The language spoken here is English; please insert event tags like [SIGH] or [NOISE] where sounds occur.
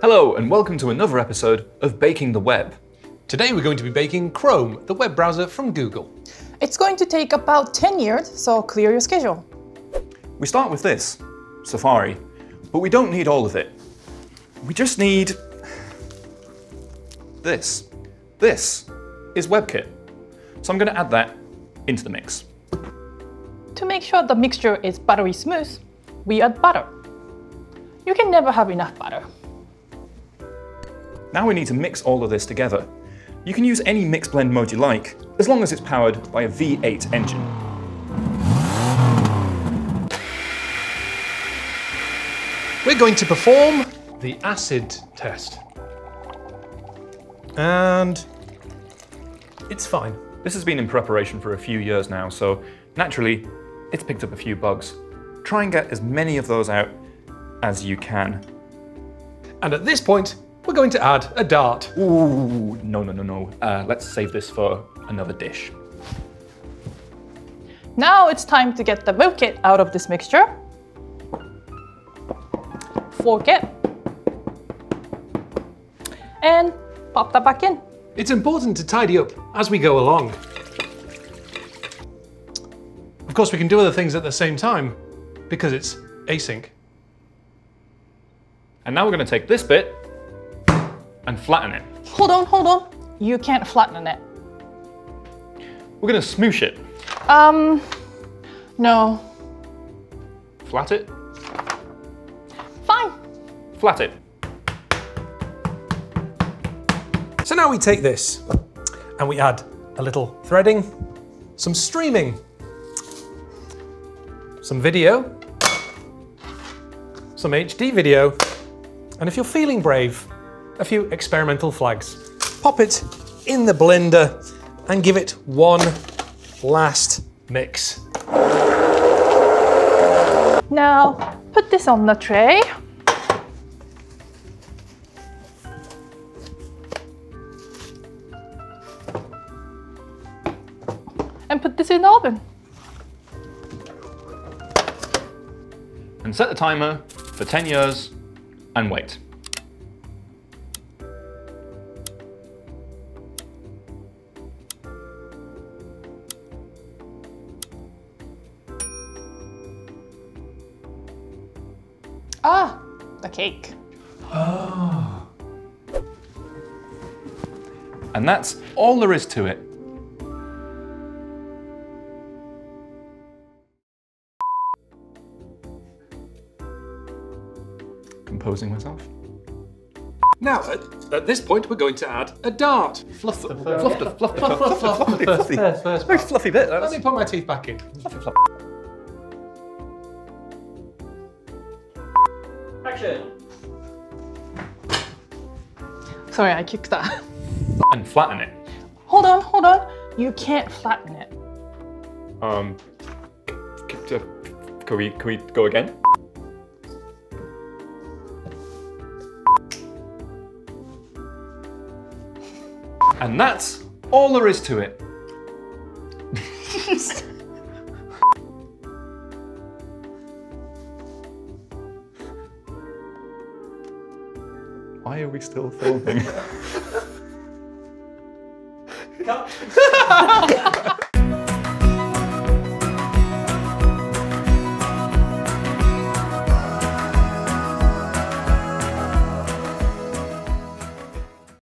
Hello, and welcome to another episode of Baking the Web. Today we're going to be baking Chrome, the web browser from Google. It's going to take about 10 years, so clear your schedule. We start with this, Safari, but we don't need all of it. We just need this. This is WebKit. So I'm going to add that into the mix. To make sure the mixture is buttery smooth, we add butter. You can never have enough butter. Now we need to mix all of this together. You can use any mix blend mode you like, as long as it's powered by a V8 engine. We're going to perform the acid test. And it's fine. This has been in preparation for a few years now, so naturally, it's picked up a few bugs. Try and get as many of those out as you can. And at this point, we're going to add a dart. Ooh, no, no, no, no. Uh, let's save this for another dish. Now it's time to get the WebKit out of this mixture. Fork it. And pop that back in. It's important to tidy up as we go along. Of course, we can do other things at the same time because it's async. And now we're going to take this bit and flatten it. Hold on, hold on. You can't flatten it. We're going to smoosh it. Um, no. Flat it, Fine. flat it. So now we take this and we add a little threading, some streaming, some video, some HD video, and if you're feeling brave, a few experimental flags. Pop it in the blender and give it one last mix. Now, put this on the tray. And put this in the oven. And set the timer for 10 years and wait. Ah, the cake. Oh. And that's all there is to it. Composing myself. Now, at, at this point, we're going to add a dart. Fluff, Fluff, fluff, fluff, fluff, fluff, fluffy, fluffy. First, first Very part. fluffy bit. Let That's me put my teeth back in. fluffy, fluff. Sorry, I kicked that. And flatten it. hold on, hold on. You can't flatten it. Um, c- c- can we, can we go again? And that's all there is to it. [LAUGHS] Why are we still filming? [LAUGHS] [LAUGHS]